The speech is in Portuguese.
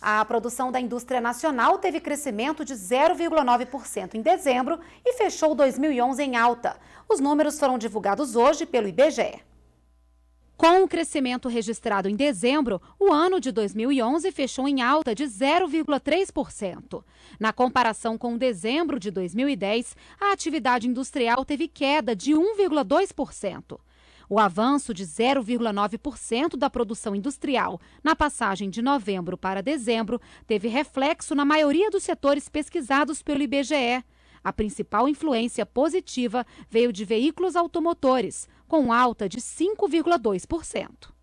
A produção da indústria nacional teve crescimento de 0,9% em dezembro e fechou 2011 em alta. Os números foram divulgados hoje pelo IBGE. Com o crescimento registrado em dezembro, o ano de 2011 fechou em alta de 0,3%. Na comparação com dezembro de 2010, a atividade industrial teve queda de 1,2%. O avanço de 0,9% da produção industrial na passagem de novembro para dezembro teve reflexo na maioria dos setores pesquisados pelo IBGE. A principal influência positiva veio de veículos automotores, com alta de 5,2%.